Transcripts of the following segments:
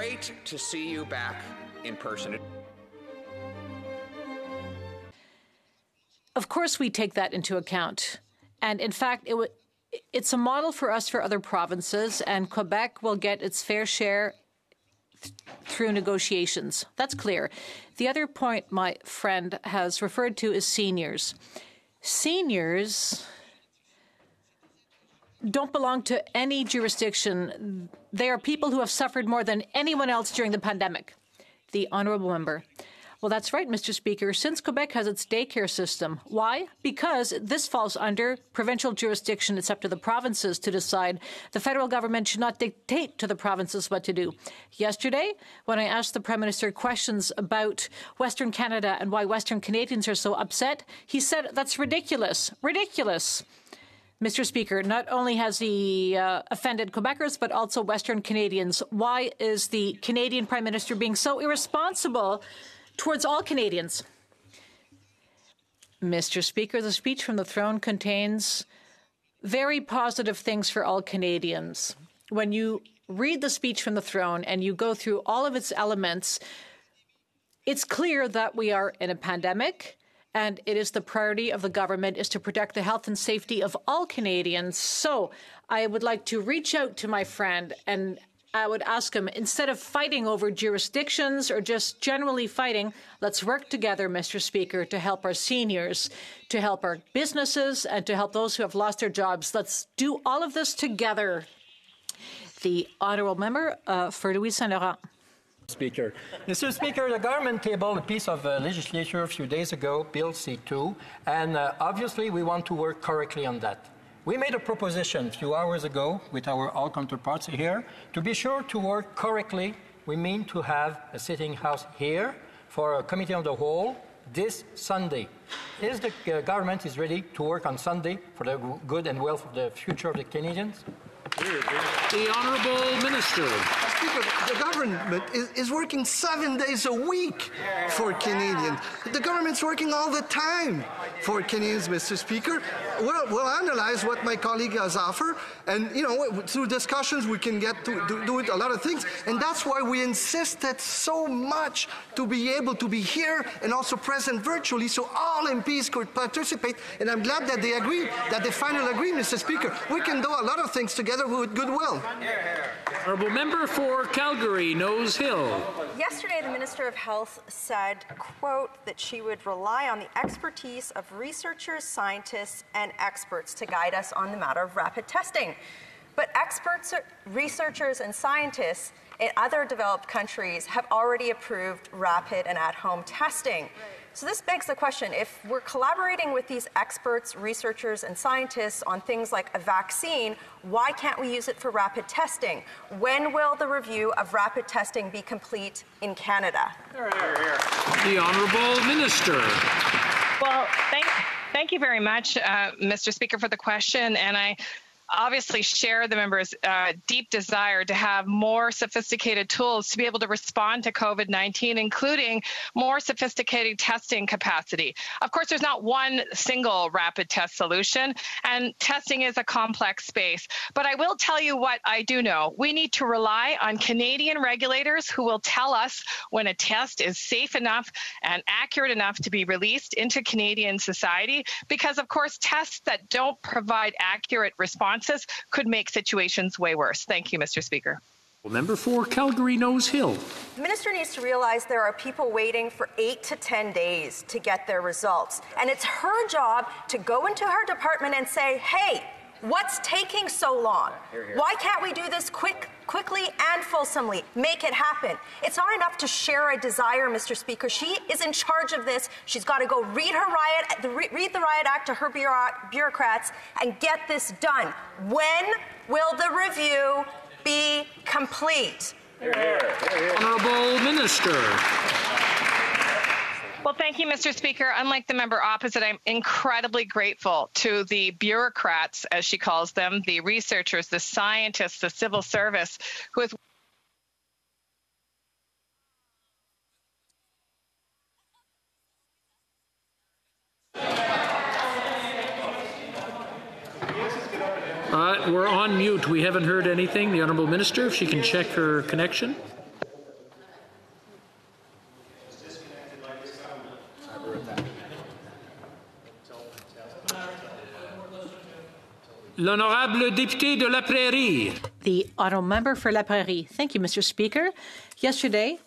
great to see you back in person. Of course, we take that into account. And in fact, it w- it's a model for us for other provinces, and Quebec will get its fair share th- through negotiations. That's clear. The other point my friend has referred to is seniors. Seniors don't belong to any jurisdiction. They are people who have suffered more than anyone else during the pandemic. The honourable member. Well, that's right, Mr. Speaker. Since Quebec has its daycare system. Why? Because this falls under provincial jurisdiction. It's up to the provinces to decide. The federal government should not dictate to the provinces what to do. Yesterday, when I asked the Prime Minister questions about Western Canada and why Western Canadians are so upset, he said that's ridiculous. Ridiculous. Mr. Speaker, not only has he uh, offended Quebecers, but also Western Canadians. Why is the Canadian Prime Minister being so irresponsible towards all Canadians? Mr. Speaker, the speech from the throne contains very positive things for all Canadians. When you read the speech from the throne and you go through all of its elements, it's clear that we are in a pandemic and it is the priority of the government is to protect the health and safety of all Canadians. So I would like to reach out to my friend and I would ask him instead of fighting over jurisdictions or just generally fighting, let's work together, Mr. Speaker, to help our seniors, to help our businesses, and to help those who have lost their jobs. Let's do all of this together. The honourable member uh, for Louis Saint Laurent. Speaker. Mr. Speaker, the government tabled a piece of uh, legislation a few days ago, Bill C2, and uh, obviously we want to work correctly on that. We made a proposition a few hours ago with our all counterparts here to be sure to work correctly. We mean to have a sitting house here for a committee of the whole this Sunday. Is the uh, government is ready to work on Sunday for the good and wealth of the future of the Canadians? The Honourable Minister. Speaker, the government is, is, working seven days a week for Canadians. The government's working all the time for Canadians, Mr. Speaker. We'll, we'll analyze what my colleague has offered, and you know, through discussions we can get to do, do a lot of things, and that's why we insisted so much to be able to be here and also present virtually, so all MPs could participate. And I'm glad that they agree, that they finally agree, Mr. Speaker. We can do a lot of things together with goodwill. Honourable member for Calgary, Nose Hill. Yesterday, the Minister of Health said, quote, that she would rely on the expertise of researchers, scientists, and experts to guide us on the matter of rapid testing. But experts, researchers, and scientists in other developed countries have already approved rapid and at home testing. Right. So this begs the question, if we're collaborating with these experts, researchers, and scientists on things like a vaccine, why can't we use it for rapid testing? When will the review of rapid testing be complete in Canada? The Honourable Minister. Well, thank, thank you very much, uh, Mr. Speaker, for the question. And I obviously share the members' uh, deep desire to have more sophisticated tools to be able to respond to COVID 19, including more sophisticated testing capacity. Of course, there's not one single rapid test solution, and testing is a complex space. But I will tell you what I do know we need to rely on Canadian regulators who will tell us when a test is safe enough and accurate enough to be released into Canadian society, because, of course, tests that don't provide accurate responses responses could make situations way worse. Thank you, Mr. Speaker. Well, Member for Calgary Nose Hill. The minister needs to realize there are people waiting for eight to 10 days to get their results. And it's her job to go into her department and say, hey, What's taking so long? Here, here. Why can't we do this quick, quickly and fulsomely? Make it happen. It's not enough to share a desire, Mr. Speaker. She is in charge of this. She's got to go read her riot, read the riot act to her bureaucrats and get this done. When will the review be complete? Here, Honorable Minister. Well, thank you, Mr. Speaker. Unlike the member opposite, I'm incredibly grateful to the bureaucrats, as she calls them, the researchers, the scientists, the civil service, who Uh, we're on mute. We haven't heard anything. The Honourable Minister, if she can check her connection. L'honorable député de La Prairie. The honourable member for La Prairie. Thank you, Mr. Speaker. Yesterday,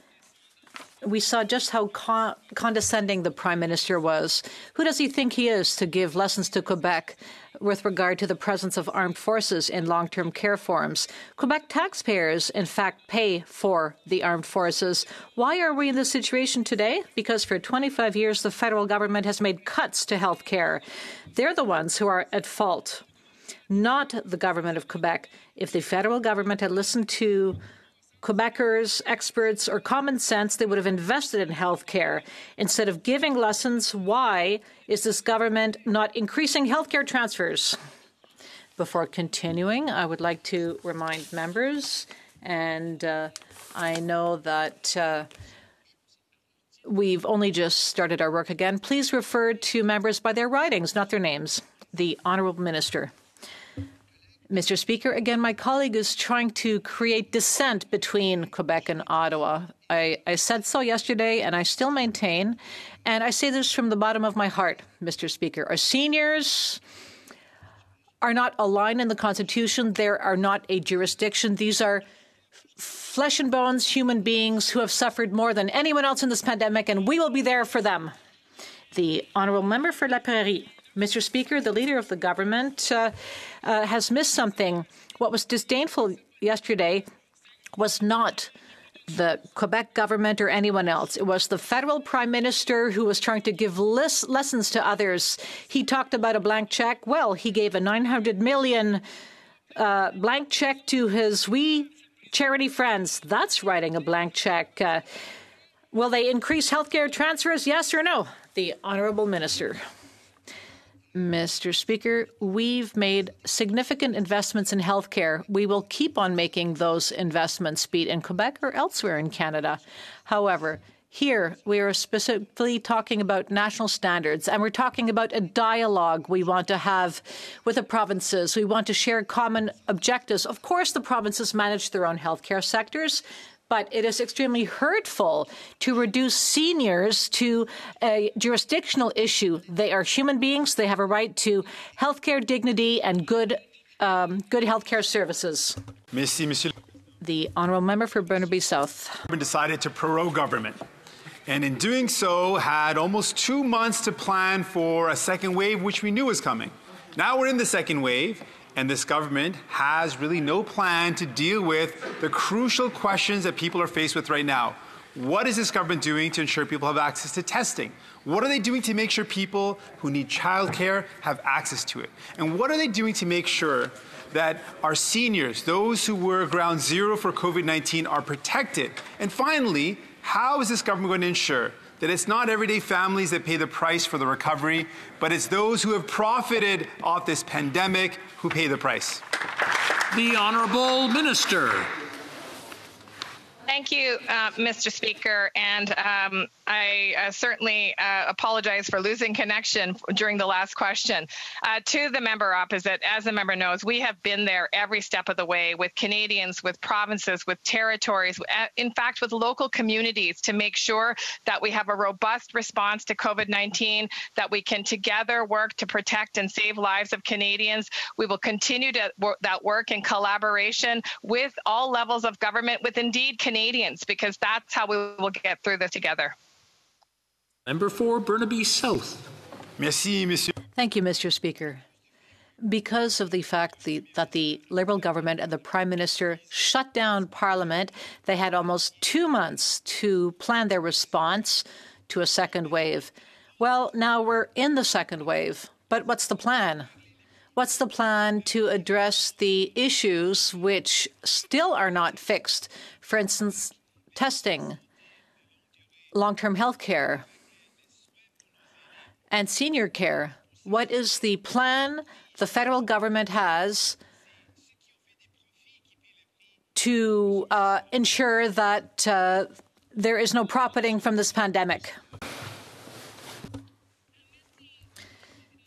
we saw just how con condescending the Prime Minister was. Who does he think he is to give lessons to Quebec with regard to the presence of armed forces in long term care forms? Quebec taxpayers, in fact, pay for the armed forces. Why are we in this situation today? Because for 25 years, the federal government has made cuts to health care. They're the ones who are at fault, not the government of Quebec. If the federal government had listened to Quebecers, experts, or common sense, they would have invested in healthcare. Instead of giving lessons, why is this government not increasing healthcare transfers? Before continuing, I would like to remind members, and uh, I know that uh, we've only just started our work again. Please refer to members by their ridings, not their names. The Honourable Minister. Mr. Speaker, again, my colleague is trying to create dissent between Quebec and Ottawa. I, I, said so yesterday, and I still maintain, and I say this from the bottom of my heart, Mr. Speaker. Our seniors are not a line in the Constitution. They are not a jurisdiction. These are flesh and bones human beings who have suffered more than anyone else in this pandemic, and we will be there for them. The Honourable Member for La Prairie. Mr. Speaker, the leader of the government uh, uh, has missed something. What was disdainful yesterday was not the Quebec government or anyone else. It was the federal prime minister who was trying to give lis- lessons to others. He talked about a blank check. Well, he gave a 900 million uh, blank check to his We charity friends. That's writing a blank check. Uh, will they increase healthcare transfers? Yes or no? The honourable minister. Mr. Speaker, we've made significant investments in healthcare. We will keep on making those investments, be it in Quebec or elsewhere in Canada. However, here, we are specifically talking about national standards, and we're talking about a dialogue we want to have with the provinces. We want to share common objectives. Of course, the provinces manage their own healthcare sectors, but it is extremely hurtful to reduce seniors to a jurisdictional issue. They are human beings. They have a right to healthcare dignity and good, um, good healthcare services. Merci, Monsieur. The honourable member for Burnaby South. Decided to prorogue government. And in doing so, had almost two months to plan for a second wave, which we knew was coming. Now we're in the second wave, and this government has really no plan to deal with the crucial questions that people are faced with right now. What is this government doing to ensure people have access to testing? What are they doing to make sure people who need childcare have access to it? And what are they doing to make sure that our seniors, those who were ground zero for COVID 19, are protected? And finally, how is this government going to ensure that it's not everyday families that pay the price for the recovery, but it's those who have profited off this pandemic who pay the price. The Honourable Minister. Thank you, uh, Mr. Speaker. And um, I uh, certainly uh, apologize for losing connection during the last question. Uh, to the member opposite, as the member knows, we have been there every step of the way with Canadians, with provinces, with territories, uh, in fact, with local communities to make sure that we have a robust response to COVID 19, that we can together work to protect and save lives of Canadians. We will continue to that work in collaboration with all levels of government, with indeed Canadians Canadians because that's how we will get through this together. Member for Burnaby South. Merci, monsieur. Thank you, Mr. Speaker. Because of the fact the, that the Liberal government and the Prime Minister shut down Parliament, they had almost two months to plan their response to a second wave. Well, now we're in the second wave, but what's the plan? What's the plan to address the issues which still are not fixed? For instance, testing, long term health care, and senior care. What is the plan the federal government has to uh, ensure that uh, there is no profiting from this pandemic?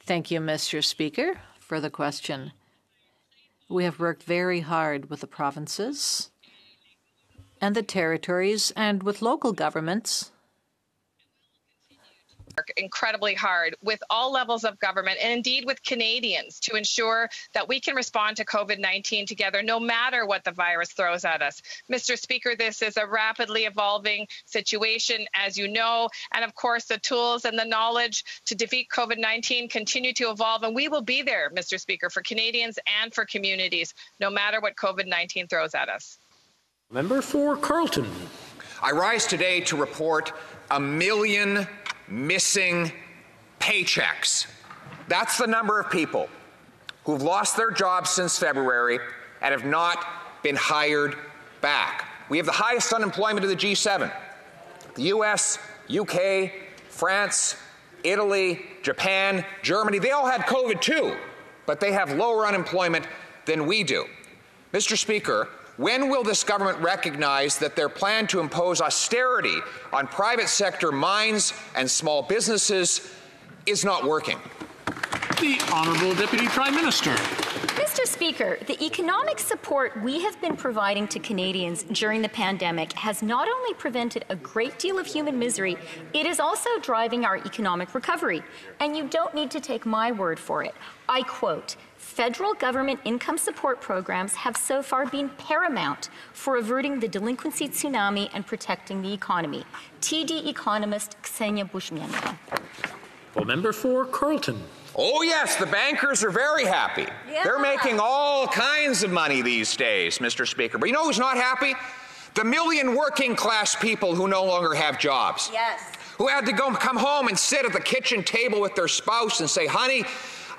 Thank you, Mr. Speaker for the question. We have worked very hard with the provinces and the territories and with local governments. Work incredibly hard with all levels of government and indeed with Canadians to ensure that we can respond to COVID 19 together no matter what the virus throws at us. Mr. Speaker, this is a rapidly evolving situation, as you know, and of course, the tools and the knowledge to defeat COVID 19 continue to evolve, and we will be there, Mr. Speaker, for Canadians and for communities, no matter what COVID 19 throws at us. Member for Carleton. I rise today to report a million missing paychecks. That's the number of people who've lost their jobs since February and have not been hired back. We have the highest unemployment of the G7. The US, UK, France, Italy, Japan, Germany, they all had COVID too, but they have lower unemployment than we do. Mr. Speaker, when will this government recognize that their plan to impose austerity on private sector mines and small businesses is not working? The Honourable Deputy Prime Minister. Mr. Speaker, the economic support we have been providing to Canadians during the pandemic has not only prevented a great deal of human misery, it is also driving our economic recovery. And you don't need to take my word for it. I quote, federal government income support programs have so far been paramount for averting the delinquency tsunami and protecting the economy. TD economist Ksenia Bushmeneva. Full member for Carleton. Oh, yes, the bankers are very happy. Yeah. They're making all kinds of money these days, Mr. Speaker. But you know who's not happy? The million working class people who no longer have jobs. Yes. Who had to go come home and sit at the kitchen table with their spouse and say, honey,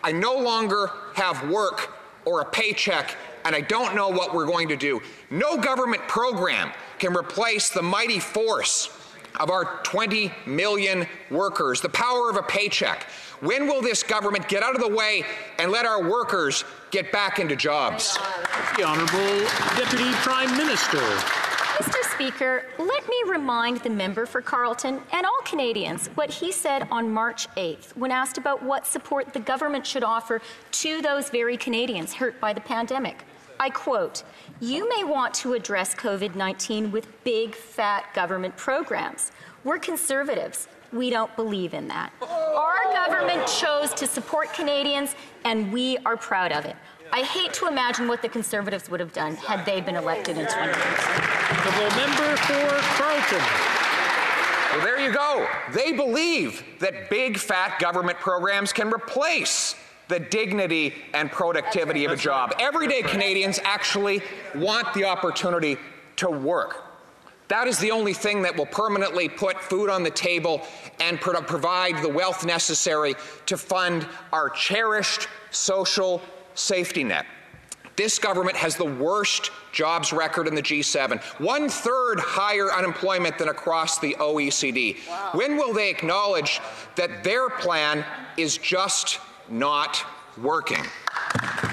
I no longer have work or a paycheck, and I don't know what we're going to do. No government program can replace the mighty force of our 20 million workers, the power of a paycheck. When will this government get out of the way and let our workers get back into jobs? The Honourable Deputy Prime Minister. Mr. Speaker, let me remind the member for Carleton and all Canadians what he said on March 8th when asked about what support the government should offer to those very Canadians hurt by the pandemic. I quote, You may want to address COVID 19 with big, fat government programs. We're conservatives. We don't believe in that. Our government chose to support Canadians, and we are proud of it. I hate to imagine what the Conservatives would have done had they been elected in 2019. The member for Carleton. Well, there you go. They believe that big fat government programs can replace the dignity and productivity of a job. Everyday Canadians actually want the opportunity to work. That is the only thing that will permanently put food on the table and provide the wealth necessary to fund our cherished social safety net. This government has the worst jobs record in the G7, one third higher unemployment than across the OECD. Wow. When will they acknowledge that their plan is just not working?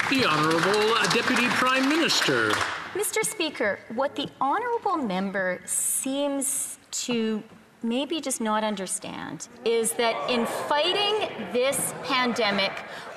The Honourable Deputy Prime Minister. Mr. Speaker, what the Honourable Member seems to maybe just not understand is that in fighting this pandemic,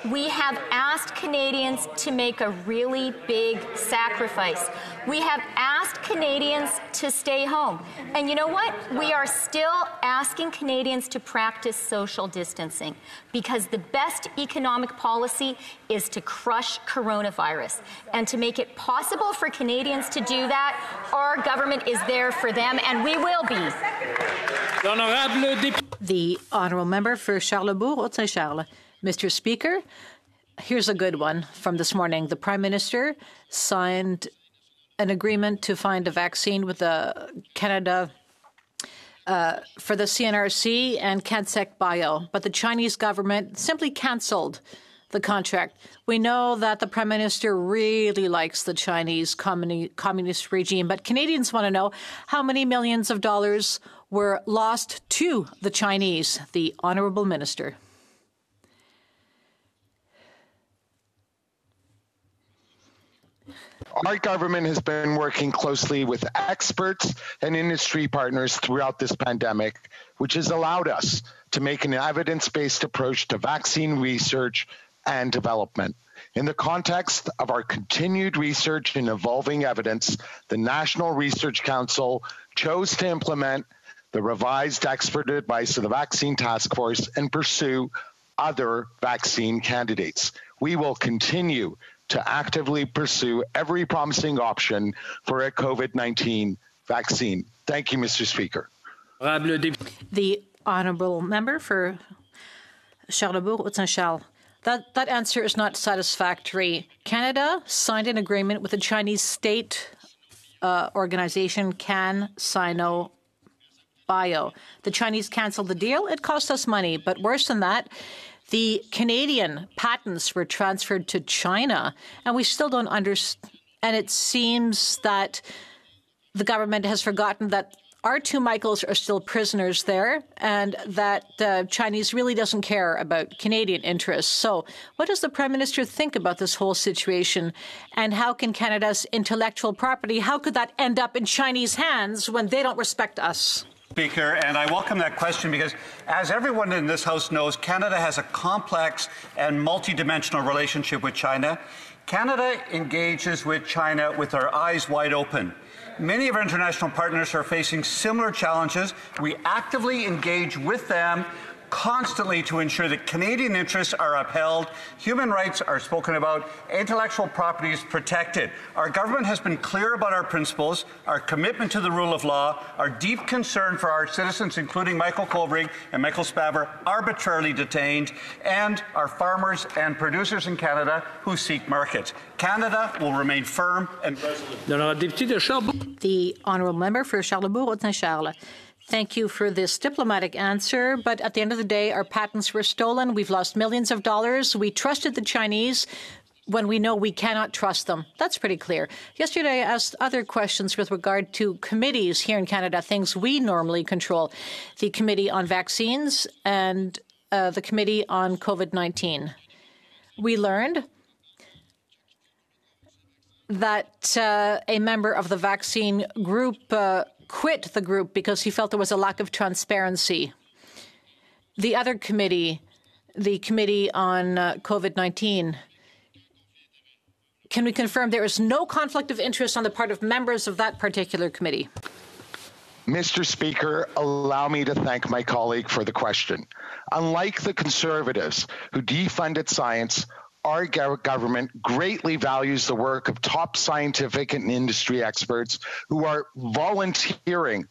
we have asked Canadians to make a really big sacrifice. We have asked Canadians to stay home. And you know what? We are still asking Canadians to practice social distancing because the best economic policy is to crush coronavirus. And to make it possible for Canadians to do that, our government is there for them, and we will be. The honourable member for Charlesbourg, Haute-Saint-Charles. Mr. Speaker, here's a good one from this morning. The Prime Minister signed an agreement to find a vaccine with the Canada uh, for the CNRC and CanSino Bio, but the Chinese government simply canceled the contract. We know that the Prime Minister really likes the Chinese communi- communist regime, but Canadians want to know how many millions of dollars were lost to the Chinese. The Honourable Minister. Our government has been working closely with experts and industry partners throughout this pandemic, which has allowed us to make an evidence based approach to vaccine research and development. In the context of our continued research and evolving evidence, the National Research Council chose to implement the revised expert advice of the vaccine task force and pursue other vaccine candidates. We will continue to actively pursue every promising option for a COVID 19 vaccine. Thank you, Mr. Speaker. The honourable member for Charlesbourg Saint Charles. That, that answer is not satisfactory. Canada signed an agreement with the Chinese state uh, organization Can Sino Bio. The Chinese canceled the deal. It cost us money. But worse than that, the Canadian patents were transferred to China, and we still don't understand. And it seems that the government has forgotten that our two Michaels are still prisoners there, and that uh, Chinese really doesn't care about Canadian interests. So, what does the Prime Minister think about this whole situation, and how can Canada's intellectual property how could that end up in Chinese hands when they don't respect us? Speaker, and I welcome that question because, as everyone in this House knows, Canada has a complex and multidimensional relationship with China. Canada engages with China with our eyes wide open. Many of our international partners are facing similar challenges. We actively engage with them constantly to ensure that Canadian interests are upheld, human rights are spoken about, intellectual property is protected. Our government has been clear about our principles, our commitment to the rule of law, our deep concern for our citizens, including Michael Kovrig and Michael Spavor, arbitrarily detained, and our farmers and producers in Canada who seek markets. Canada will remain firm and resolute. The honourable member for Charlesbourg Saint Charles. Thank you for this diplomatic answer. But at the end of the day, our patents were stolen. We've lost millions of dollars. We trusted the Chinese when we know we cannot trust them. That's pretty clear. Yesterday, I asked other questions with regard to committees here in Canada, things we normally control the Committee on Vaccines and uh, the Committee on COVID 19. We learned that uh, a member of the vaccine group uh, quit the group because he felt there was a lack of transparency. The other committee, the Committee on uh, COVID 19, can we confirm there is no conflict of interest on the part of members of that particular committee? Mr. Speaker, allow me to thank my colleague for the question. Unlike the conservatives who defunded science, our government greatly values the work of top scientific and industry experts who are volunteering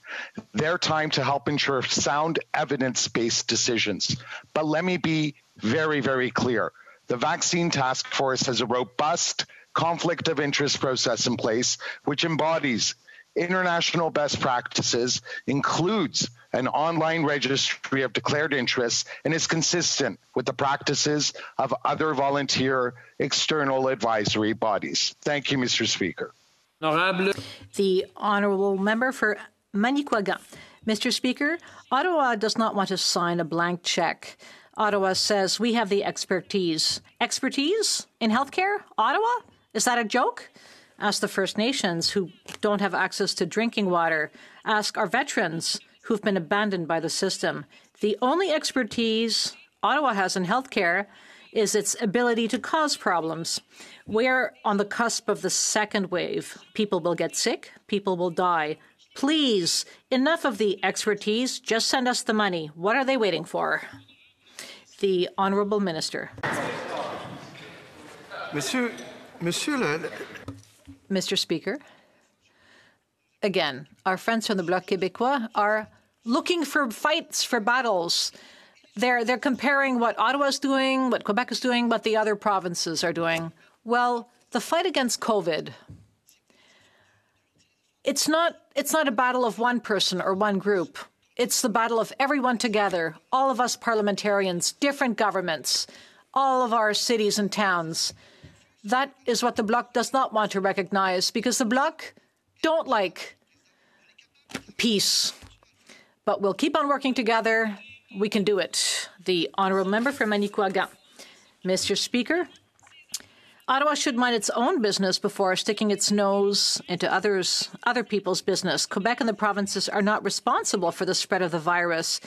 their time to help ensure sound evidence based decisions. But let me be very, very clear. The Vaccine Task Force has a robust conflict of interest process in place, which embodies international best practices, includes an online registry of declared interests and is consistent with the practices of other volunteer external advisory bodies. Thank you, Mr. Speaker. Honorable. The honourable member for Manicouagan. Mr. Speaker, Ottawa does not want to sign a blank check. Ottawa says we have the expertise. Expertise in healthcare? Ottawa? Is that a joke? Ask the First Nations who don't have access to drinking water. Ask our veterans who've been abandoned by the system. The only expertise Ottawa has in healthcare is its ability to cause problems. We're on the cusp of the second wave. People will get sick, people will die. Please, enough of the expertise. Just send us the money. What are they waiting for? The Honourable Minister. Monsieur, Monsieur le... Mr. Speaker, again, our friends from the Bloc Québécois are looking for fights, for battles. They're, they're comparing what Ottawa's doing, what Quebec is doing, what the other provinces are doing. Well, the fight against COVID, it's not, it's not a battle of one person or one group. It's the battle of everyone together, all of us parliamentarians, different governments, all of our cities and towns. That is what the Bloc does not want to recognize because the Bloc don't like peace but we'll keep on working together. We can do it. The honourable member for Manicouagan. Mr. Speaker, Ottawa should mind its own business before sticking its nose into others, other people's business. Quebec and the provinces are not responsible for the spread of the virus.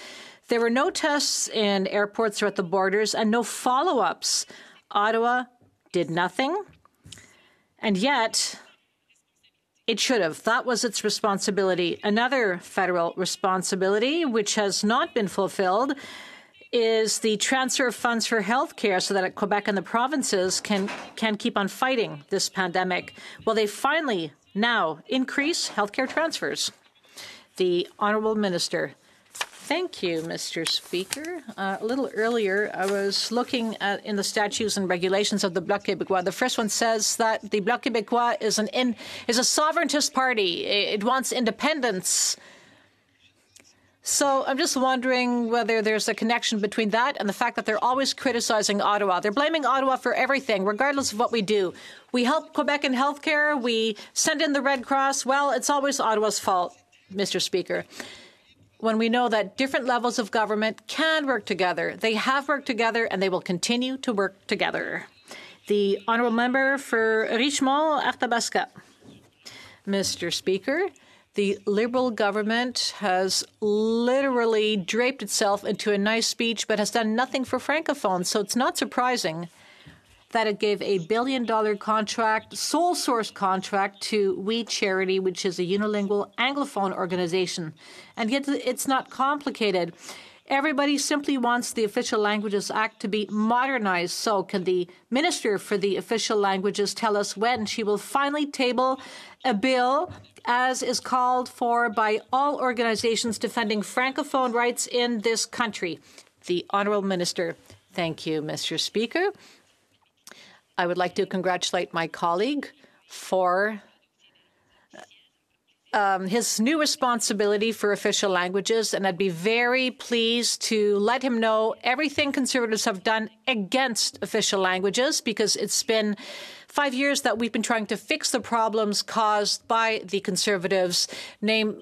There were no tests in airports or at the borders and no follow ups. Ottawa did nothing. And yet, It should have. That was its responsibility. Another federal responsibility, which has not been fulfilled, is the transfer of funds for healthcare so that Quebec and the provinces can, can keep on fighting this pandemic. Well, they finally now increase healthcare transfers. The Honourable Minister. Thank you, Mr. Speaker. Uh, a little earlier, I was looking at in the statutes and regulations of the Bloc Québécois. The first one says that the Bloc Québécois is an in, is a sovereigntist party. It wants independence. So I'm just wondering whether there's a connection between that and the fact that they're always criticizing Ottawa. They're blaming Ottawa for everything, regardless of what we do. We help Quebec in healthcare. We send in the Red Cross. Well, it's always Ottawa's fault, Mr. Speaker when we know that different levels of government can work together. They have worked together and they will continue to work together. The Honourable Member for Richmond Arthabaska. Mr. Speaker, the Liberal government has literally draped itself into a nice speech but has done nothing for Francophones, so it's not surprising that it gave a billion dollar contract, sole source contract to We Charity, which is a unilingual Anglophone organization. And yet it's not complicated. Everybody simply wants the Official Languages Act to be modernized. So, can the Minister for the Official Languages tell us when she will finally table a bill, as is called for by all organizations defending Francophone rights in this country? The Honourable Minister. Thank you, Mr. Speaker. I would like to congratulate my colleague for um, his new responsibility for official languages, and I'd be very pleased to let him know everything conservatives have done against official languages because it's been five years that we've been trying to fix the problems caused by the conservatives, name,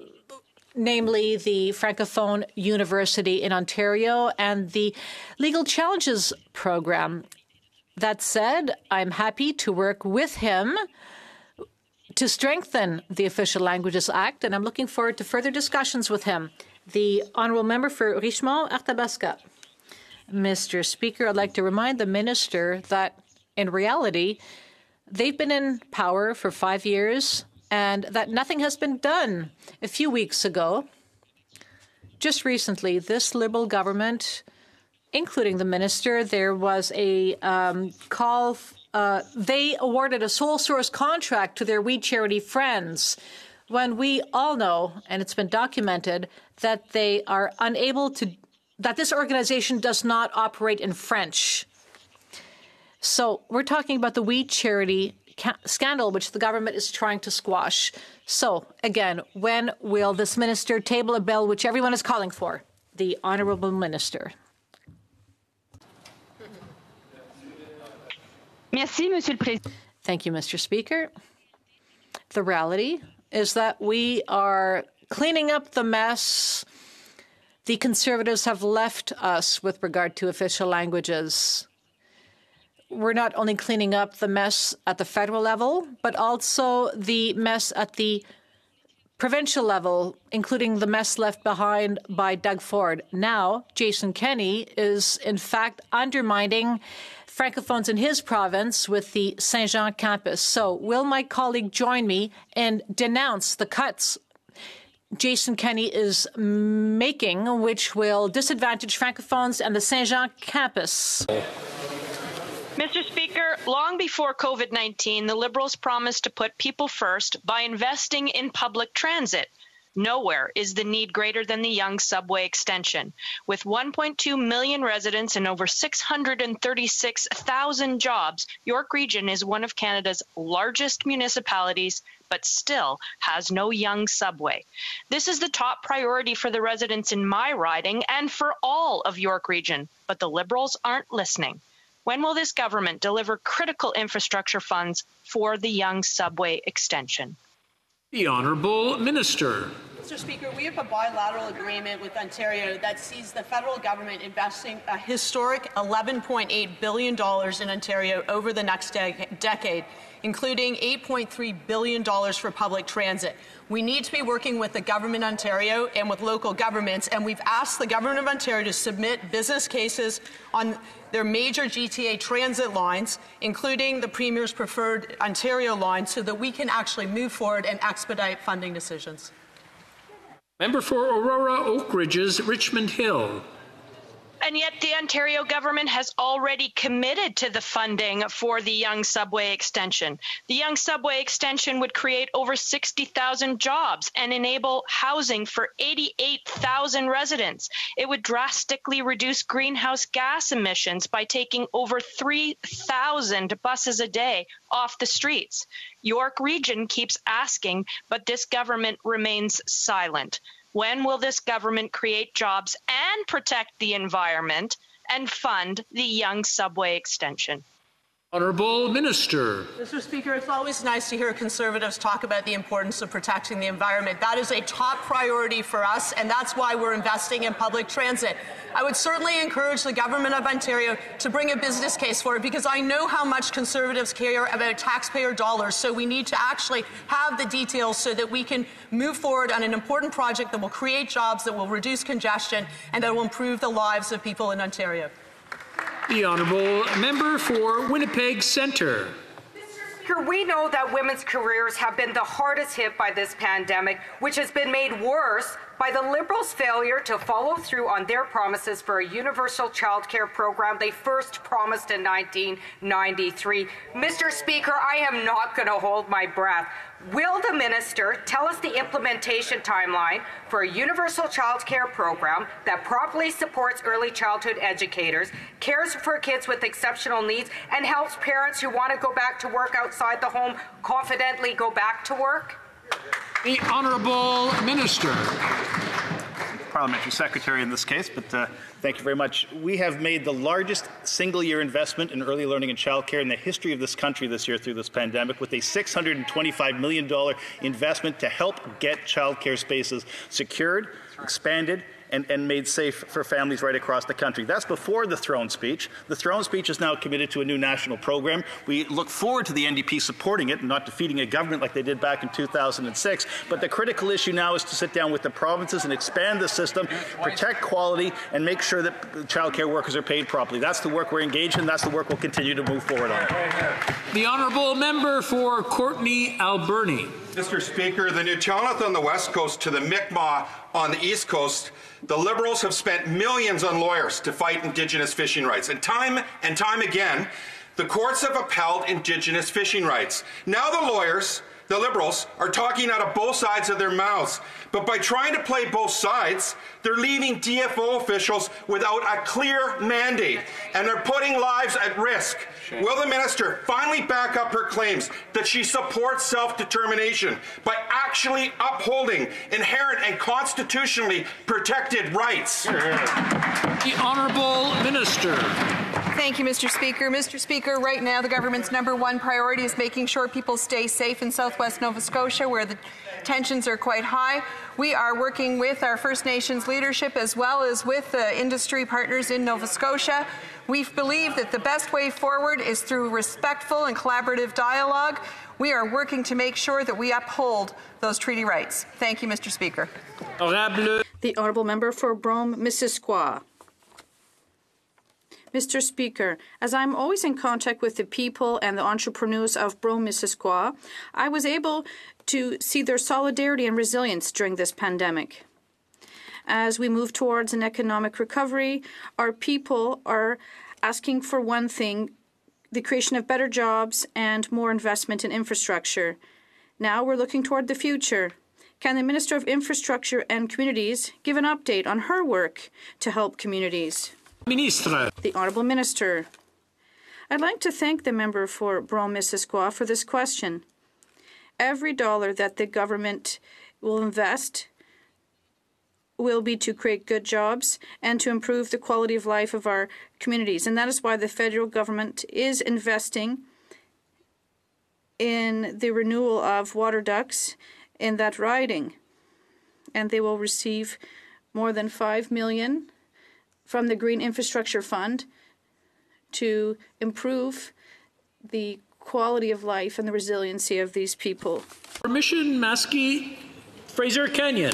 namely the Francophone University in Ontario and the Legal Challenges Program. That said, I'm happy to work with him to strengthen the Official Languages Act, and I'm looking forward to further discussions with him. The Honourable Member for Richmond Arthabaska. Mr. Speaker, I'd like to remind the Minister that in reality, they've been in power for five years and that nothing has been done. A few weeks ago, just recently, this Liberal government including the minister, there was a um, call. Uh, they awarded a sole source contract to their We Charity friends when we all know, and it's been documented, that they are unable to, that this organization does not operate in French. So we're talking about the We Charity scandal, which the government is trying to squash. So, again, when will this minister table a bill which everyone is calling for? The Honourable Minister. Merci, Monsieur le Président. Thank you, Mr. Speaker. The reality is that we are cleaning up the mess the Conservatives have left us with regard to official languages. We're not only cleaning up the mess at the federal level, but also the mess at the provincial level, including the mess left behind by Doug Ford. Now, Jason Kenney is in fact undermining Francophones in his province with the Saint Jean campus. So, will my colleague join me and denounce the cuts Jason Kenney is making, which will disadvantage Francophones and the Saint Jean campus? Mr. Speaker, long before COVID 19, the Liberals promised to put people first by investing in public transit. Nowhere is the need greater than the Yonge subway extension. With 1.2 million residents and over 636,000 jobs, York Region is one of Canada's largest municipalities, but still has no Yonge subway. This is the top priority for the residents in my riding and for all of York Region, but the Liberals aren't listening. When will this government deliver critical infrastructure funds for the Yonge subway extension? The Honourable Minister. Mr. Speaker, we have a bilateral agreement with Ontario that sees the federal government investing a historic $11.8 billion in Ontario over the next de decade, including $8.3 billion for public transit. We need to be working with the government of Ontario and with local governments, and we've asked the government of Ontario to submit business cases on their major GTA transit lines, including the Premier's preferred Ontario line, so that we can actually move forward and expedite funding decisions. Member for Aurora Oak Ridges, Richmond Hill. And yet, the Ontario government has already committed to the funding for the Yonge Subway extension. The Yonge Subway extension would create over 60,000 jobs and enable housing for 88,000 residents. It would drastically reduce greenhouse gas emissions by taking over 3,000 buses a day off the streets. York Region keeps asking, but this government remains silent. When will this government create jobs and protect the environment and fund the Yonge Subway extension? Honourable Minister. Mr. Speaker, it's always nice to hear Conservatives talk about the importance of protecting the environment. That is a top priority for us, and that's why we're investing in public transit. I would certainly encourage the Government of Ontario to bring a business case for it because I know how much Conservatives care about taxpayer dollars. So we need to actually have the details so that we can move forward on an important project that will create jobs, that will reduce congestion, and that will improve the lives of people in Ontario. The Honourable Member for Winnipeg Centre. Speaker, we know that women's careers have been the hardest hit by this pandemic, which has been made worse by the Liberals' failure to follow through on their promises for a universal child care program they first promised in 1993. Mr. Speaker, I am not going to hold my breath. Will the minister tell us the implementation timeline for a universal child care program that properly supports early childhood educators, cares for kids with exceptional needs, and helps parents who want to go back to work outside the home confidently go back to work? The Honourable Minister. Parliamentary Secretary in this case, but uh, thank you very much. We have made the largest single year investment in early learning and childcare in the history of this country this year through this pandemic with a $625 million investment to help get childcare spaces secured, expanded, and, and made safe for families right across the country. That's before the throne speech. The throne speech is now committed to a new national program. We look forward to the NDP supporting it and not defeating a government like they did back in 2006. But the critical issue now is to sit down with the provinces and expand the system, protect quality, and make sure that childcare workers are paid properly. That's the work we're engaged in. That's the work we'll continue to move forward on. The honourable member for Courtenay Alberni. Mr. Speaker, the Nuu-chah-nulth on the west coast to the Mi'kmaq on the east coast the Liberals have spent millions on lawyers to fight Indigenous fishing rights. And time and time again, the courts have upheld Indigenous fishing rights. Now the lawyers, the Liberals, are talking out of both sides of their mouths. But by trying to play both sides, they're leaving DFO officials without a clear mandate, and they're putting lives at risk. Will the minister finally back up her claims that she supports self determination by actually upholding inherent and constitutionally protected rights? The Honourable Minister. Thank you, Mr. Speaker. Mr. Speaker, right now the government's number one priority is making sure people stay safe in southwest Nova Scotia, where the tensions are quite high. We are working with our First Nations leadership as well as with the industry partners in Nova Scotia. We believe that the best way forward is through respectful and collaborative dialogue. We are working to make sure that we uphold those treaty rights. Thank you, Mr. Speaker. The Honourable Member for Brome, Missisquoi. Mr. Speaker, as I'm always in contact with the people and the entrepreneurs of Brome, Missisquoi, I was able to see their solidarity and resilience during this pandemic. As we move towards an economic recovery, our people are asking for one thing the creation of better jobs and more investment in infrastructure. Now we're looking toward the future. Can the Minister of Infrastructure and Communities give an update on her work to help communities? Ministre. The Honourable Minister. I'd like to thank the member for Brome, Missisquoi for this question. Every dollar that the government will invest will be to create good jobs and to improve the quality of life of our communities. And that is why the federal government is investing in the renewal of water ducts in that riding. and they will receive more than 5 million from the Green Infrastructure Fund to improve the quality of life and the resiliency of these people. Permission Matsqui, Fraser Canyon.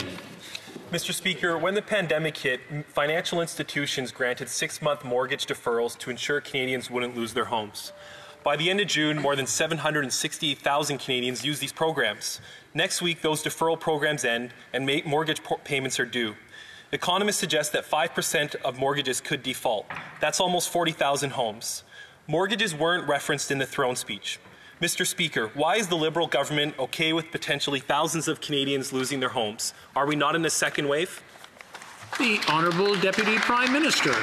Mr. Speaker, when the pandemic hit, financial institutions granted six month mortgage deferrals to ensure Canadians wouldn't lose their homes. By the end of June, more than 768,000 Canadians used these programs. Next week, those deferral programs end and mortgage payments are due. Economists suggest that 5% of mortgages could default. That's almost 40,000 homes. Mortgages weren't referenced in the throne speech. Mr. Speaker, why is the Liberal government okay with potentially thousands of Canadians losing their homes? Are we not in a second wave? The Honourable Deputy Prime Minister.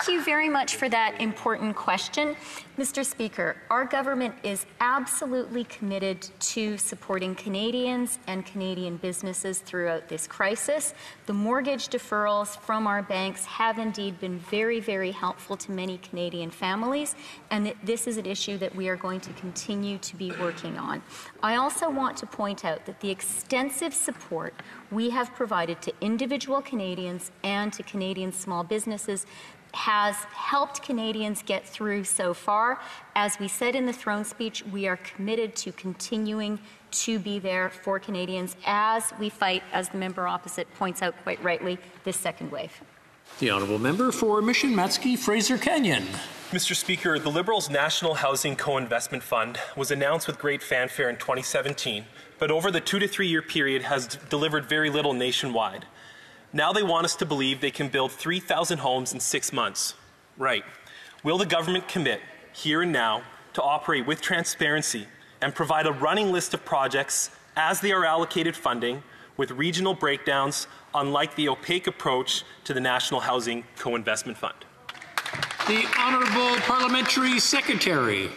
Thank you very much for that important question. Mr. Speaker, our government is absolutely committed to supporting Canadians and Canadian businesses throughout this crisis. The mortgage deferrals from our banks have indeed been very, very helpful to many Canadian families, and this is an issue that we are going to continue to be working on. I also want to point out that the extensive support we have provided to individual Canadians and to Canadian small businesses has helped Canadians get through so far. As we said in the throne speech, we are committed to continuing to be there for Canadians as we fight, as the member opposite points out quite rightly, this second wave. The Honourable Member for Mission Matsqui Fraser Canyon. Mr. Speaker, the Liberals' National Housing Co-Investment Fund was announced with great fanfare in 2017, but over the two to three year period has delivered very little nationwide. Now they want us to believe they can build 3,000 homes in six months. Right. Will the government commit, here and now, to operate with transparency and provide a running list of projects as they are allocated funding with regional breakdowns, unlike the opaque approach to the National Housing Co-Investment Fund? The Honourable Parliamentary Secretary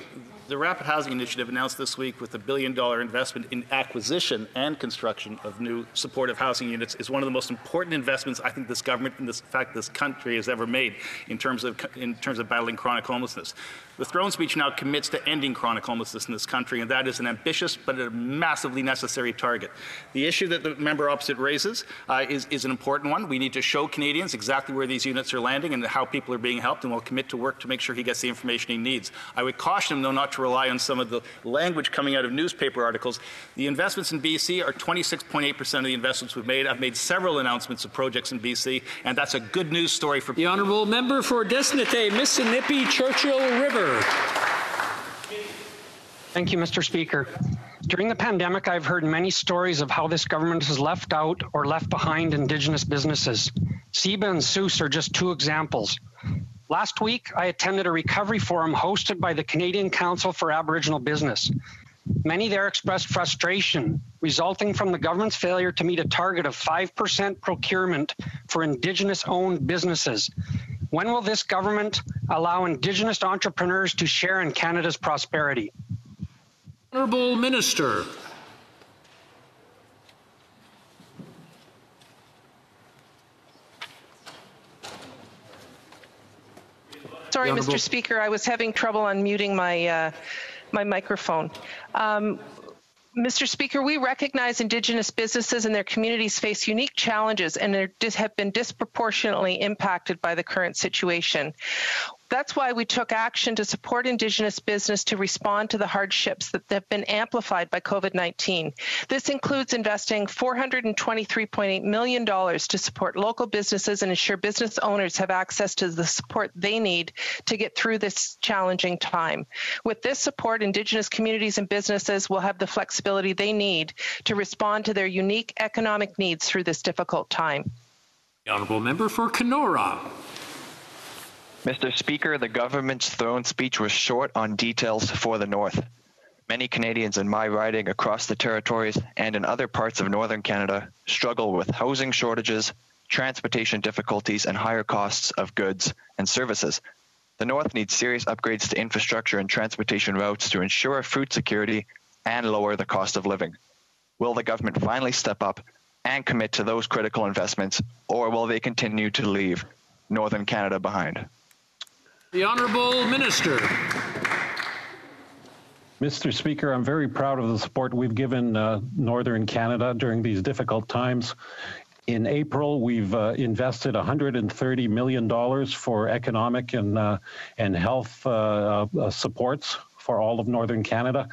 the Rapid Housing Initiative announced this week with a billion dollar investment in acquisition and construction of new supportive housing units is one of the most important investments I think this government and this in fact this country has ever made in terms of in terms of battling chronic homelessness. The throne speech now commits to ending chronic homelessness in this country, and that is an ambitious but a massively necessary target. The issue that the member opposite raises uh, is, is an important one. We need to show Canadians exactly where these units are landing and how people are being helped, and we'll commit to work to make sure he gets the information he needs. I would caution him, though, not to rely on some of the language coming out of newspaper articles. The investments in BC are 26.8% of the investments we've made. I've made several announcements of projects in BC, and that's a good news story for the honourable member for Desnethé, Missinippi Churchill River. Thank you, Mr. Speaker. During the pandemic, I've heard many stories of how this government has left out or left behind Indigenous businesses. CEBA and SUS are just two examples. Last week, I attended a recovery forum hosted by the Canadian Council for Aboriginal Business. Many there expressed frustration resulting from the government's failure to meet a target of 5% procurement for Indigenous owned businesses when will this government allow Indigenous entrepreneurs to share in Canada's prosperity? Honourable Minister. Sorry, Mr. Speaker, I was having trouble unmuting my uh, my microphone. Um, Mr. Speaker, we recognize Indigenous businesses and their communities face unique challenges and have been disproportionately impacted by the current situation. That's why we took action to support Indigenous business to respond to the hardships that have been amplified by COVID 19. This includes investing $423.8 million to support local businesses and ensure business owners have access to the support they need to get through this challenging time. With this support, Indigenous communities and businesses will have the flexibility they need to respond to their unique economic needs through this difficult time. The Honourable Member for Kenora. Mr. Speaker, the government's throne speech was short on details for the North. Many Canadians in my riding across the territories and in other parts of northern Canada struggle with housing shortages, transportation difficulties, and higher costs of goods and services. The North needs serious upgrades to infrastructure and transportation routes to ensure food security and lower the cost of living. Will the government finally step up and commit to those critical investments, or will they continue to leave Northern Canada behind? The Honourable Minister. Mr. Speaker, I'm very proud of the support we've given uh, Northern Canada during these difficult times. In April, we've uh, invested $130 million for economic and, uh, and health uh, uh, supports for all of Northern Canada.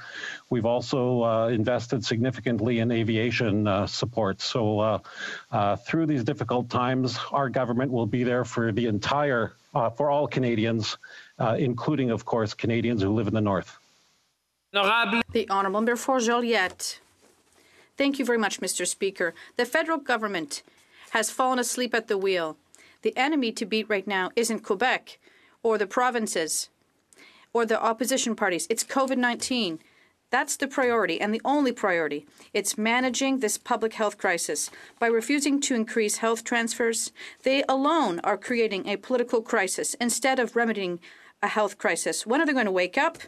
We've also uh, invested significantly in aviation uh, support. So, uh, uh through these difficult times, our government will be there for the entire, uh, for all Canadians, uh, including, of course, Canadians who live in the North. The Honourable Member for Joliette. Thank you very much, Mr. Speaker. The federal government has fallen asleep at the wheel. The enemy to beat right now isn't Quebec or the provinces or the opposition parties. It's COVID 19. That's the priority and the only priority. It's managing this public health crisis. By refusing to increase health transfers, they alone are creating a political crisis instead of remedying a health crisis. When are they going to wake up?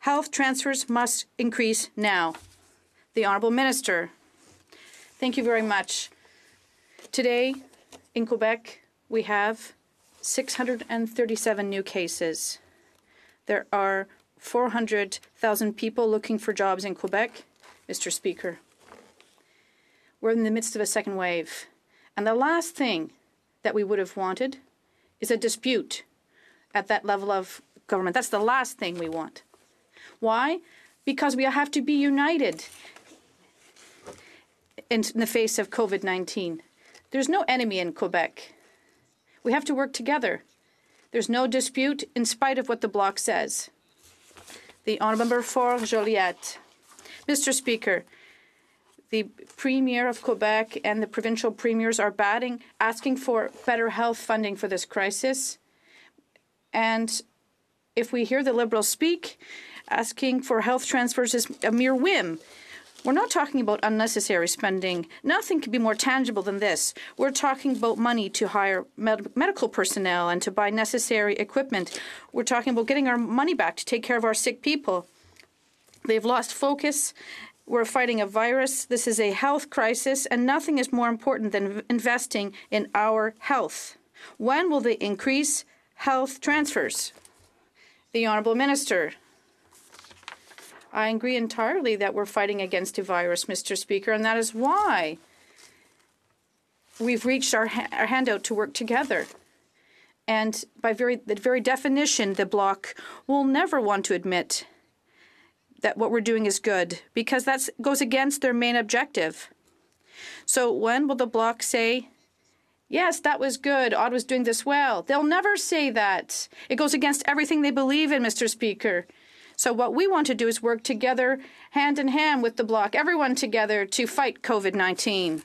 Health transfers must increase now. The Honourable Minister. Thank you very much. Today, in Quebec, we have 637 new cases. There are 400,000 people looking for jobs in Quebec, Mr. Speaker. We're in the midst of a second wave. And the last thing that we would have wanted is a dispute at that level of government. That's the last thing we want. Why? Because we have to be united in the face of COVID 19. There's no enemy in Quebec. We have to work together. There's no dispute in spite of what the bloc says. The Honourable Member for Joliette. Mr. Speaker, the Premier of Quebec and the provincial premiers are batting, asking for better health funding for this crisis. And if we hear the Liberals speak, asking for health transfers is a mere whim. We're not talking about unnecessary spending. Nothing could be more tangible than this. We're talking about money to hire med- medical personnel and to buy necessary equipment. We're talking about getting our money back to take care of our sick people. They've lost focus. We're fighting a virus. This is a health crisis, and nothing is more important than investing in our health. When will they increase health transfers? The Honourable Minister. I agree entirely that we're fighting against a virus, Mr. Speaker, and that is why we've reached our, ha- our handout to work together. And by very, the very definition, the bloc will never want to admit that what we're doing is good because that goes against their main objective. So when will the bloc say, yes, that was good, Ottawa's doing this well? They'll never say that. It goes against everything they believe in, Mr. Speaker. So what we want to do is work together, hand in hand with the bloc, everyone together to fight COVID 19.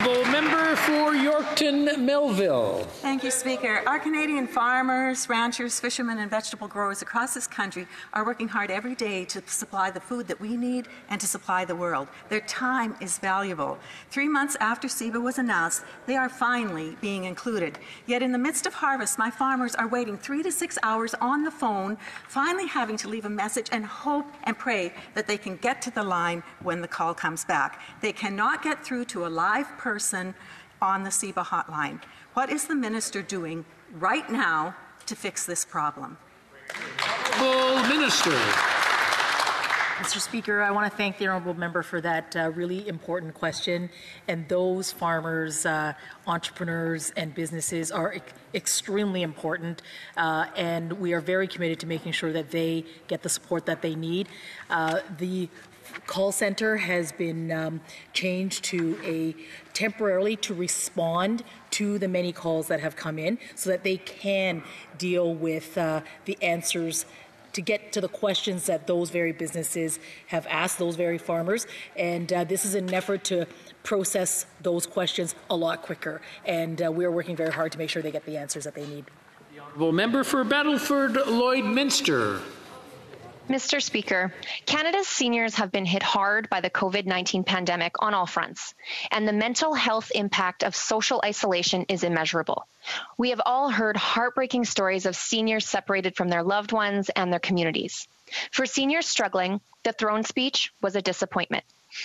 Member for Yorkton Melville. Thank you, Speaker. Our Canadian farmers, ranchers, fishermen, and vegetable growers across this country are working hard every day to supply the food that we need and to supply the world. Their time is valuable. Three months after CEBA was announced, they are finally being included. Yet in the midst of harvest, my farmers are waiting three to six hours on the phone, finally having to leave a message and hope and pray that they can get to the line when the call comes back. They cannot get through to a live person person on the CEBA hotline. What is the minister doing right now to fix this problem? Full minister. Mr. Speaker, I want to thank the honourable member for that uh, really important question. And those farmers, uh, entrepreneurs, and businesses are e- extremely important. Uh, and we are very committed to making sure that they get the support that they need. Uh, the call center has been um, changed to a temporarily to respond to the many calls that have come in so that they can deal with uh, the answers to get to the questions that those very businesses have asked those very farmers and uh, this is an effort to process those questions a lot quicker and uh, we're working very hard to make sure they get the answers that they need. The honourable member for Battleford Lloydminster. Mr. Speaker, Canada's seniors have been hit hard by the COVID 19 pandemic on all fronts, and the mental health impact of social isolation is immeasurable. We have all heard heartbreaking stories of seniors separated from their loved ones and their communities. For seniors struggling, the throne speech was a disappointment.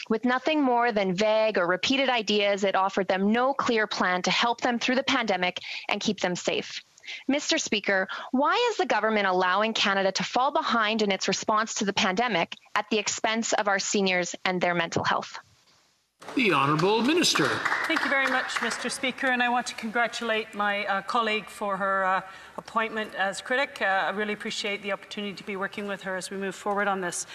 With nothing more than vague or repeated ideas, it offered them no clear plan to help them through the pandemic and keep them safe. Mr. Speaker, why is the government allowing Canada to fall behind in its response to the pandemic at the expense of our seniors and their mental health? The Honourable Minister. Thank you very much, Mr. Speaker, and I want to congratulate my uh, colleague for her uh, appointment as critic. Uh, I really appreciate the opportunity to be working with her as we move forward on this.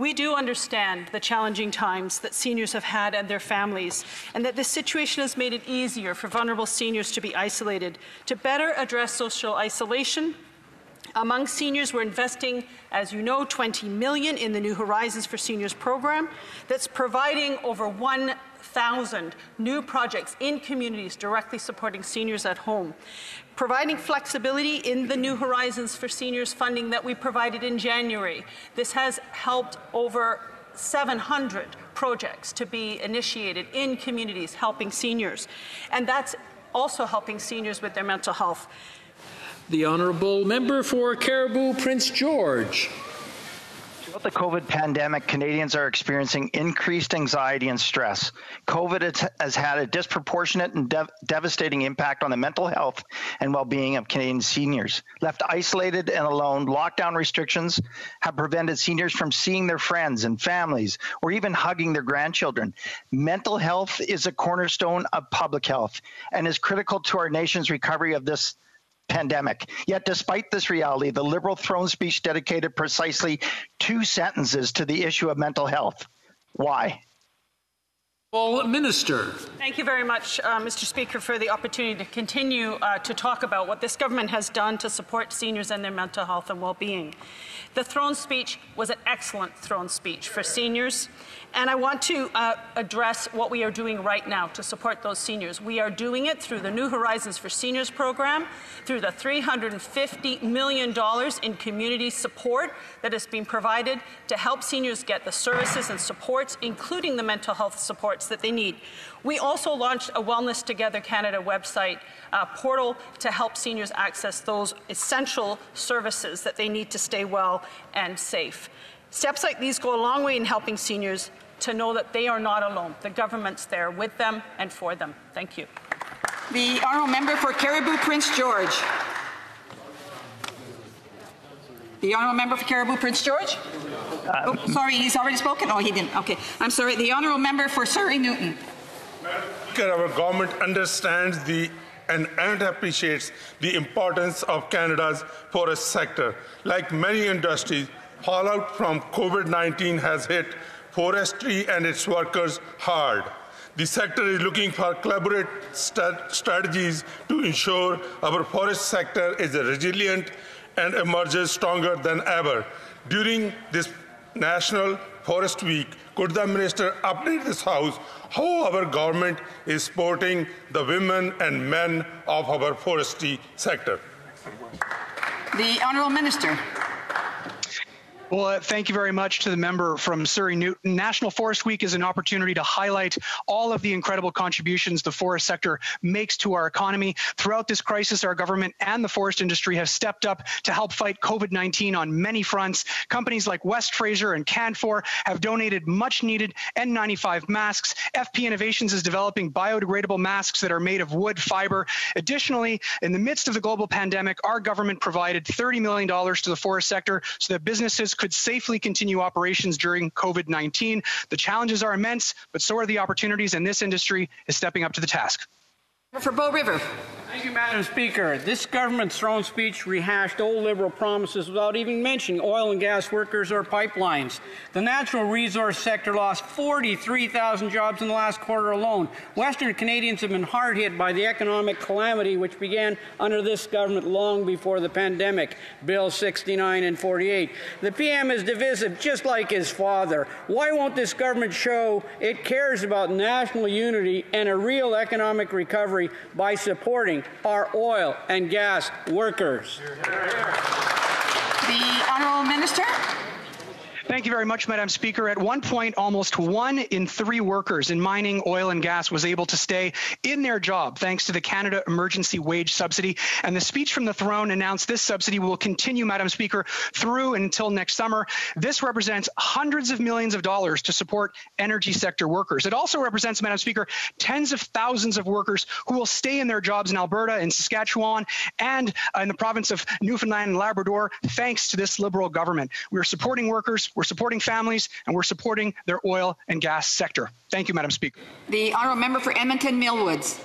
We do understand the challenging times that seniors have had and their families, and that this situation has made it easier for vulnerable seniors to be isolated. To better address social isolation, among seniors, we're investing, as you know, 20 million in the New Horizons for Seniors program that's providing over 1,000 new projects in communities directly supporting seniors at home. Providing flexibility in the New Horizons for Seniors funding that we provided in January. This has helped over 700 projects to be initiated in communities helping seniors. And that's also helping seniors with their mental health. The Honourable Member for Cariboo Prince George. Throughout the COVID pandemic, Canadians are experiencing increased anxiety and stress. COVID has had a disproportionate and dev- devastating impact on the mental health and well being of Canadian seniors. Left isolated and alone, lockdown restrictions have prevented seniors from seeing their friends and families or even hugging their grandchildren. Mental health is a cornerstone of public health and is critical to our nation's recovery of this pandemic. Yet, despite this reality, the Liberal throne speech dedicated precisely two sentences to the issue of mental health. Why? Well, Minister. Thank you very much, uh, Mr. Speaker, for the opportunity to continue uh, to talk about what this government has done to support seniors and their mental health and well-being. The throne speech was an excellent throne speech for seniors, and I want to uh, address what we are doing right now to support those seniors. We are doing it through the New Horizons for Seniors program, through the $350 million in community support that is being provided to help seniors get the services and supports, including the mental health supports that they need. We also launched a Wellness Together Canada website uh, portal to help seniors access those essential services that they need to stay well and safe. Steps like these go a long way in helping seniors to know that they are not alone. The government's there with them and for them. Thank you. The honourable member for Cariboo Prince George. The honourable member for Cariboo Prince George. Uh, oh, sorry, he's already spoken. Oh, he didn't. Okay, I'm sorry. The honourable member for Surrey Newton. Our government understands the and, and appreciates the importance of Canada's forest sector. Like many industries, fallout from COVID 19 has hit forestry and its workers hard. The sector is looking for collaborative st strategies to ensure our forest sector is resilient and emerges stronger than ever. During this National Forest Week, could the Minister update this House how our government is supporting the women and men of our forestry sector? The Honourable Minister. Well, uh, thank you very much to the member from Surrey Newton. National Forest Week is an opportunity to highlight all of the incredible contributions the forest sector makes to our economy. Throughout this crisis, our government and the forest industry have stepped up to help fight COVID 19 on many fronts. Companies like West Fraser and Canfor have donated much needed N95 masks. FP Innovations is developing biodegradable masks that are made of wood fiber. Additionally, in the midst of the global pandemic, our government provided $30 million to the forest sector so that businesses could safely continue operations during COVID 19. The challenges are immense, but so are the opportunities, and this industry is stepping up to the task. For Bow River. Thank you, Madam Speaker. This government's throne speech rehashed old Liberal promises without even mentioning oil and gas workers or pipelines. The natural resource sector lost 43,000 jobs in the last quarter alone. Western Canadians have been hard hit by the economic calamity which began under this government long before the pandemic. Bill 69 and 48. The PM is divisive, just like his father. Why won't this government show it cares about national unity and a real economic recovery by supporting our oil and gas workers. The Honourable Minister. Thank you very much, Madam Speaker. At one point, almost one in three workers in mining, oil, and gas was able to stay in their job thanks to the Canada Emergency Wage Subsidy. And the speech from the throne announced this subsidy will continue, Madam Speaker, through until next summer. This represents hundreds of millions of dollars to support energy sector workers. It also represents, Madam Speaker, tens of thousands of workers who will stay in their jobs in Alberta, in Saskatchewan, and in the province of Newfoundland and Labrador, thanks to this Liberal government. We're supporting workers, supporting families, and we're supporting their oil and gas sector. Thank you, Madam Speaker. The honourable member for Edmonton Millwoods.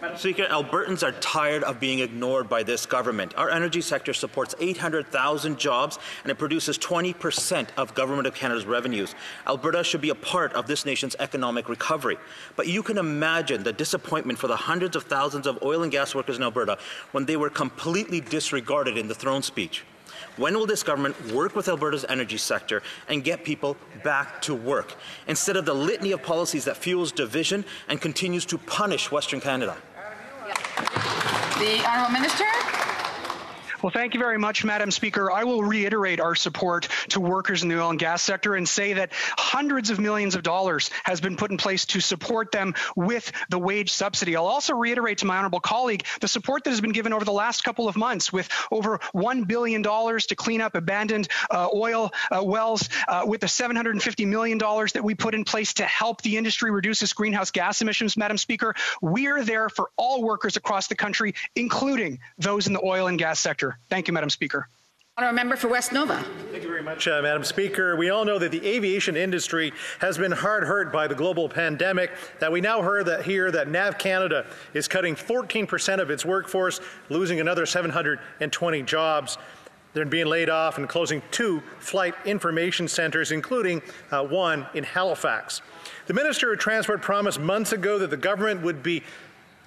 Madam Speaker, Albertans are tired of being ignored by this government. Our energy sector supports 800,000 jobs and it produces 20% of Government of Canada's revenues. Alberta should be a part of this nation's economic recovery. But you can imagine the disappointment for the hundreds of thousands of oil and gas workers in Alberta when they were completely disregarded in the throne speech. When will this government work with Alberta's energy sector and get people back to work instead of the litany of policies that fuels division and continues to punish Western Canada? The Honourable Minister. Well, thank you very much, Madam Speaker. I will reiterate our support to workers in the oil and gas sector and say that hundreds of millions of dollars has been put in place to support them with the wage subsidy. I'll also reiterate to my honorable colleague the support that has been given over the last couple of months with over $1 billion to clean up abandoned uh, oil uh, wells, uh, with the $750 million that we put in place to help the industry reduce its greenhouse gas emissions, Madam Speaker. We are there for all workers across the country, including those in the oil and gas sector. Thank you, Madam Speaker. Honourable member for West Nova. Thank you very much, uh, Madam Speaker. We all know that the aviation industry has been hard hurt by the global pandemic. That we now heard that here that NAV Canada is cutting 14% of its workforce, losing another 720 jobs. They're being laid off and closing two flight information centers, including uh, one in Halifax. The Minister of Transport promised months ago that the government would be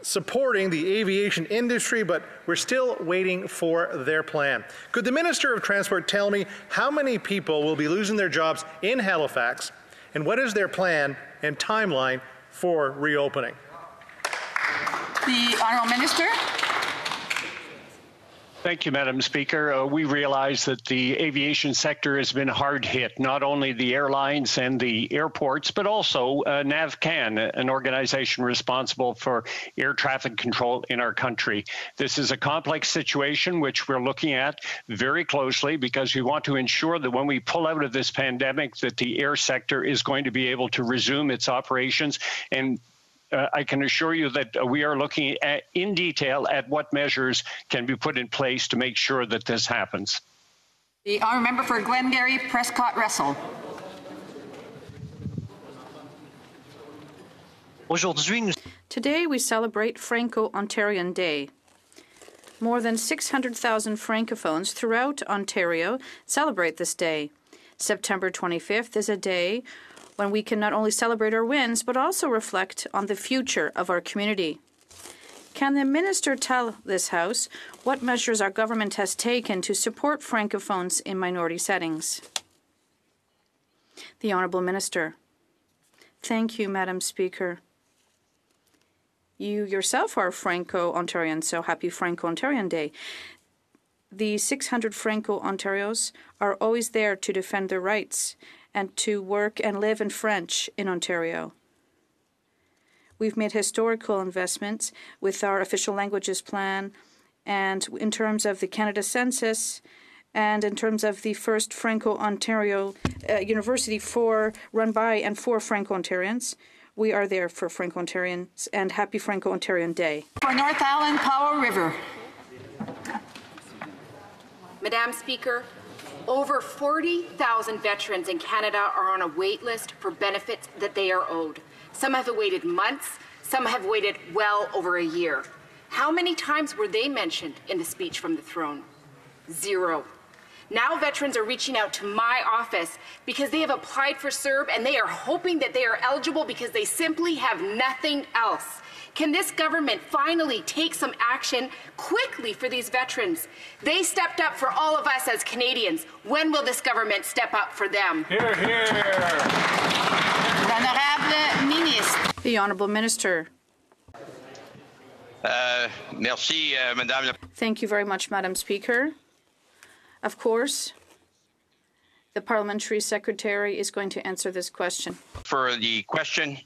supporting the aviation industry, but we're still waiting for their plan. Could the Minister of Transport tell me how many people will be losing their jobs in Halifax, and what is their plan and timeline for reopening? The Honourable Minister. Thank you, Madam Speaker. Uh, we realize that the aviation sector has been hard hit, not only the airlines and the airports, but also uh, NAVCAN, an organization responsible for air traffic control in our country. This is a complex situation which we're looking at very closely because we want to ensure that when we pull out of this pandemic that the air sector is going to be able to resume its operations and uh, I can assure you that uh, we are looking at, in detail at what measures can be put in place to make sure that this happens. The honourable member for Glengarry Prescott Russell. Today we celebrate Franco-Ontarian Day. More than 600,000 Francophones throughout Ontario celebrate this day. September 25th is a day when we can not only celebrate our wins, but also reflect on the future of our community. Can the minister tell this House what measures our government has taken to support Francophones in minority settings? The Honourable Minister. Thank you, Madam Speaker. You yourself are Franco-Ontarian, so happy Franco-Ontarian Day. The 600 Franco-Ontarios are always there to defend their rights and to work and live in French in Ontario. We've made historical investments with our official languages plan and in terms of the Canada Census and in terms of the first Franco-Ontario uh, University for run by and for Franco-Ontarians. We are there for Franco-Ontarians and happy Franco-Ontarian Day. For North Island, Powell River. Madam Speaker, over 40,000 veterans in Canada are on a wait list for benefits that they are owed. Some have waited months, some have waited well over a year. How many times were they mentioned in the speech from the throne? Zero. Now veterans are reaching out to my office because they have applied for CERB and they are hoping that they are eligible because they simply have nothing else. Can this government finally take some action quickly for these veterans? They stepped up for all of us as Canadians. When will this government step up for them? Here, here. The Honourable Minister. Uh, merci, uh, Madame. Thank you very much, Madam Speaker. Of course, The parliamentary secretary is going to answer this question. For the question,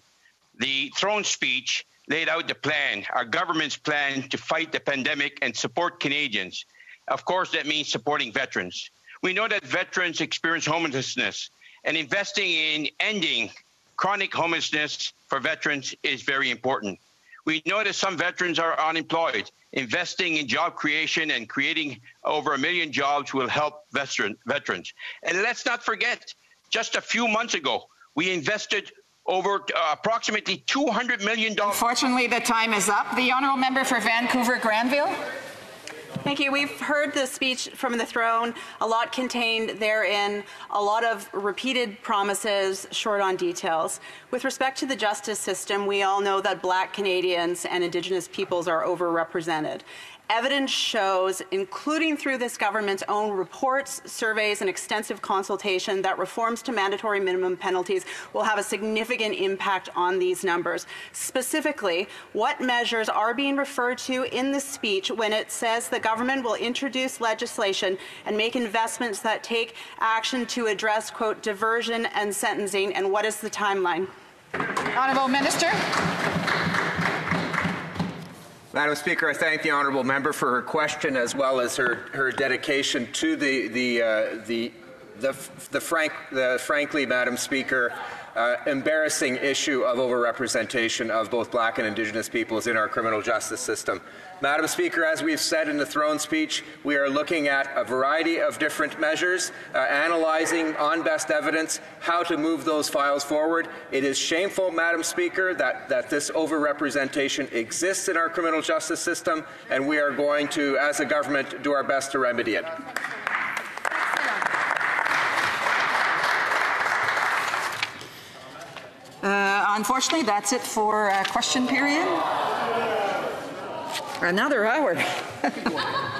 the throne speech laid out the plan, our government's plan to fight the pandemic and support Canadians. Of course, that means supporting veterans. We know that veterans experience homelessness, and investing in ending chronic homelessness for veterans is very important. We know that some veterans are unemployed. Investing in job creation and creating over a million jobs will help veteran, veterans. And let's not forget, just a few months ago, we invested over uh, approximately $200 million. Unfortunately, the time is up. The honourable member for Vancouver Granville. Thank you. We've heard the speech from the throne, a lot contained therein, a lot of repeated promises, short on details. With respect to the justice system, we all know that black Canadians and Indigenous peoples are overrepresented. Evidence shows, including through this government's own reports, surveys, and extensive consultation, that reforms to mandatory minimum penalties will have a significant impact on these numbers. Specifically, what measures are being referred to in the speech when it says the government will introduce legislation and make investments that take action to address, quote, diversion and sentencing, and what is the timeline? Honourable Minister. Madam Speaker, I thank the honourable member for her question as well as her, her dedication to the, the, uh, the, the, the, frank, the frankly, Madam Speaker, uh, embarrassing issue of overrepresentation of both black and indigenous peoples in our criminal justice system. Madam Speaker, as we've said in the throne speech, we are looking at a variety of different measures, uh, analyzing on best evidence how to move those files forward. It is shameful, Madam Speaker, that, that this overrepresentation exists in our criminal justice system, and we are going to, as a government, do our best to remedy it. Uh, unfortunately, that's it for uh, question period. Another hour.